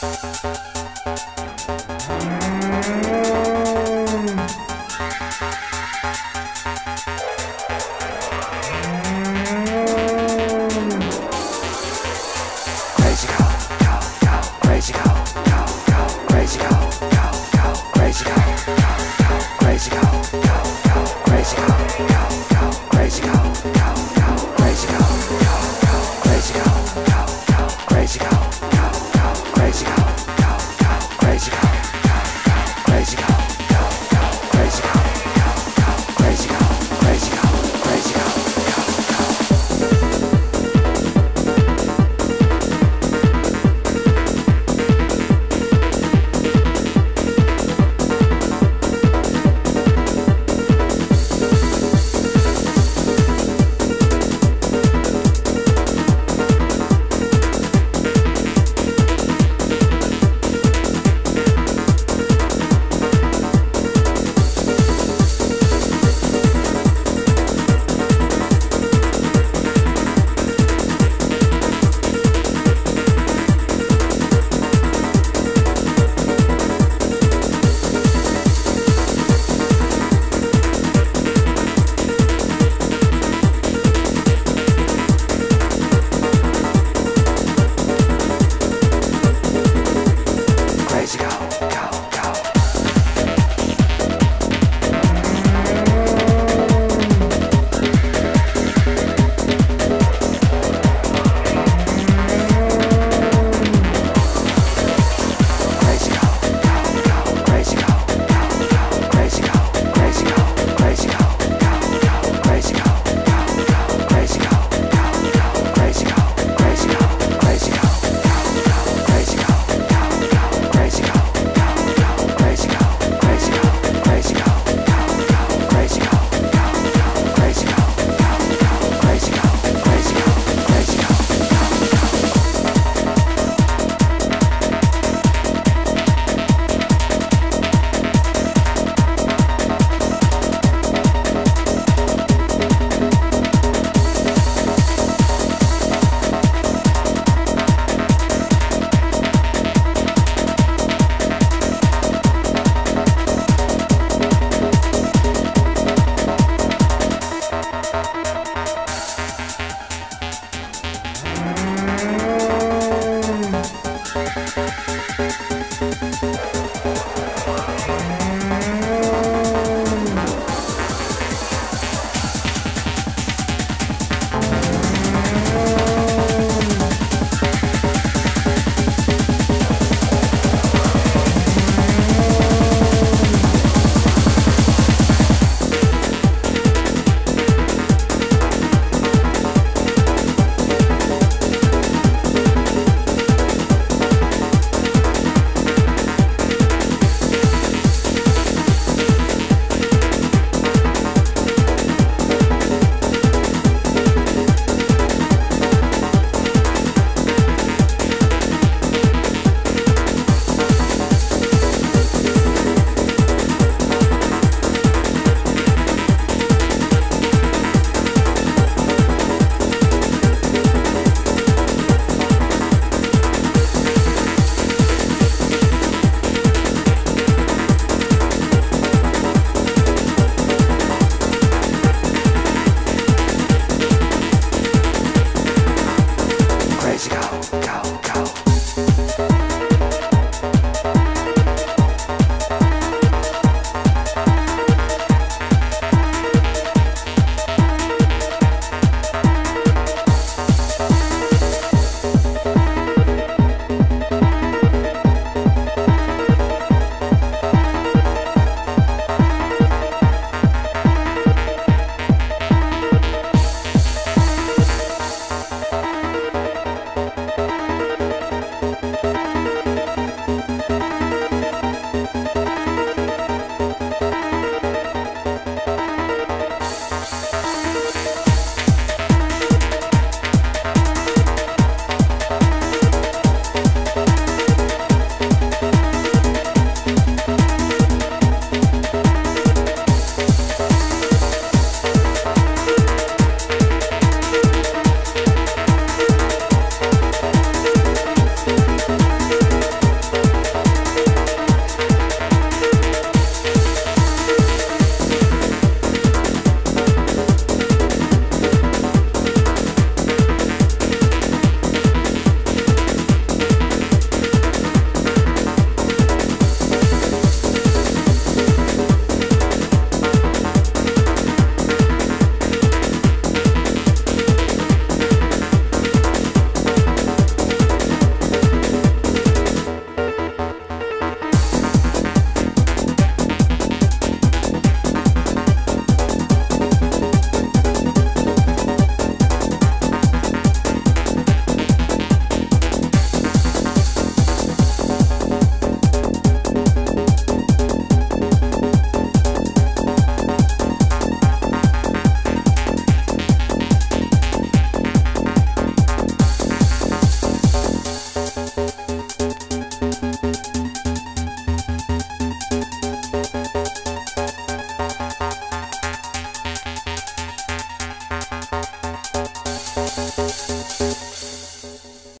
Música